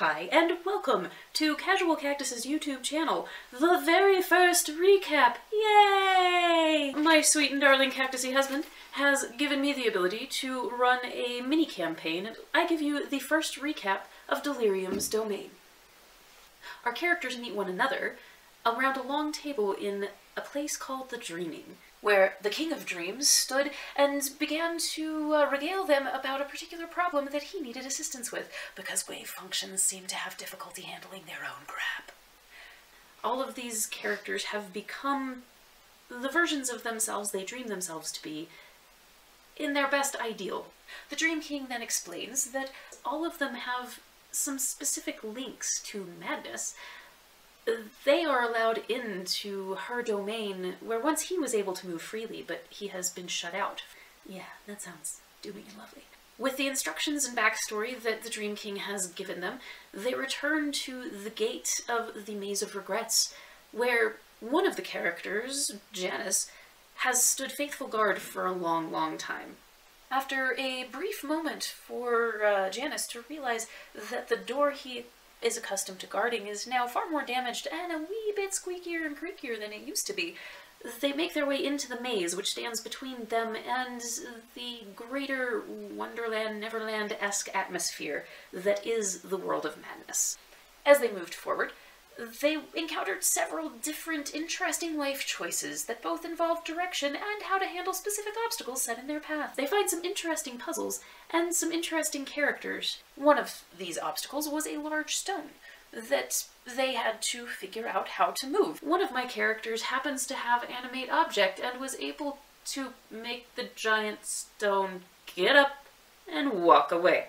Hi, and welcome to Casual Kactus's YouTube channel, the very first recap! Yay! My sweet and darling cactusy husband has given me the ability to run a mini campaign, and I give you the first recap of Delirium's domain. Our characters meet one another around a long table in a place called the Dreaming, where the King of Dreams stood and began to uh, regale them about a particular problem that he needed assistance with, because wave functions seem to have difficulty handling their own crap. All of these characters have become the versions of themselves they dream themselves to be in their best ideal. The Dream King then explains that all of them have some specific links to madness, they are allowed into her domain where once he was able to move freely, but he has been shut out. Yeah, that sounds dooming and lovely. With the instructions and backstory that the Dream King has given them, they return to the gate of the Maze of Regrets, where one of the characters, Janice, has stood faithful guard for a long, long time. After a brief moment for uh, Janice to realize that the door he is accustomed to guarding is now far more damaged and a wee bit squeakier and creakier than it used to be. They make their way into the maze, which stands between them and the greater Wonderland, Neverland-esque atmosphere that is the world of madness. As they moved forward, they encountered several different interesting life choices that both involved direction and how to handle specific obstacles set in their path. They find some interesting puzzles and some interesting characters. One of these obstacles was a large stone that they had to figure out how to move. One of my characters happens to have animate object and was able to make the giant stone get up and walk away.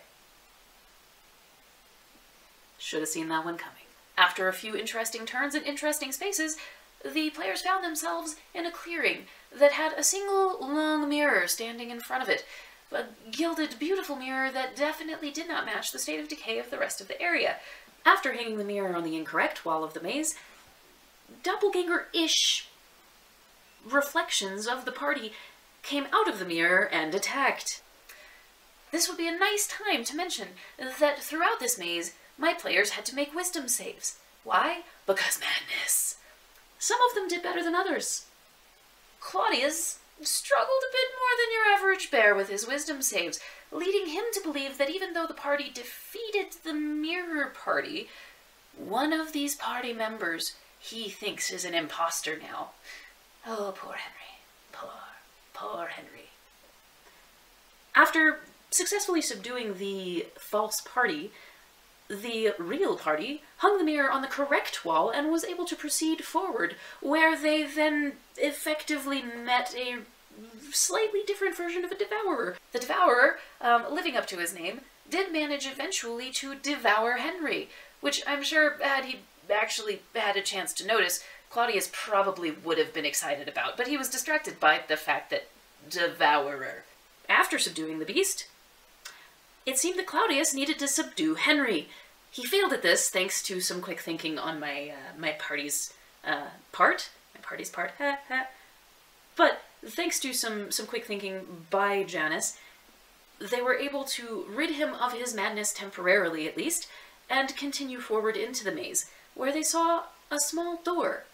Should have seen that one coming. After a few interesting turns and interesting spaces, the players found themselves in a clearing that had a single long mirror standing in front of it. A gilded, beautiful mirror that definitely did not match the state of decay of the rest of the area. After hanging the mirror on the incorrect wall of the maze, doppelganger-ish reflections of the party came out of the mirror and attacked. This would be a nice time to mention that throughout this maze, my players had to make wisdom saves. Why? Because madness. Some of them did better than others. Claudius struggled a bit more than your average bear with his wisdom saves, leading him to believe that even though the party defeated the mirror party, one of these party members he thinks is an impostor now. Oh, poor Henry. Poor, poor Henry. After successfully subduing the false party, the real party hung the mirror on the correct wall and was able to proceed forward, where they then effectively met a slightly different version of a devourer. The devourer, um, living up to his name, did manage eventually to devour Henry, which I'm sure had he actually had a chance to notice, Claudius probably would have been excited about, but he was distracted by the fact that devourer. After subduing the beast, it seemed that Claudius needed to subdue Henry. He failed at this thanks to some quick thinking on my uh, my party's uh, part. My party's part. but thanks to some some quick thinking by Janice, they were able to rid him of his madness temporarily, at least, and continue forward into the maze, where they saw a small door.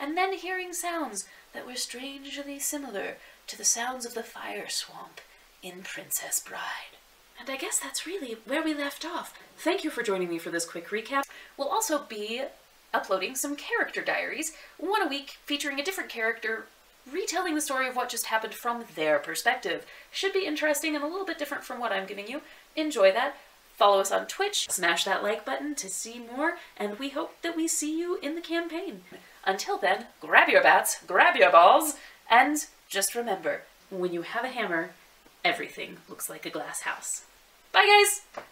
And then hearing sounds that were strangely similar to the sounds of the fire swamp in Princess Bride. And I guess that's really where we left off. Thank you for joining me for this quick recap. We'll also be uploading some character diaries, one a week featuring a different character retelling the story of what just happened from their perspective. Should be interesting and a little bit different from what I'm giving you. Enjoy that. Follow us on Twitch, smash that like button to see more, and we hope that we see you in the campaign. Until then, grab your bats, grab your balls, and just remember, when you have a hammer, everything looks like a glass house. Bye, guys!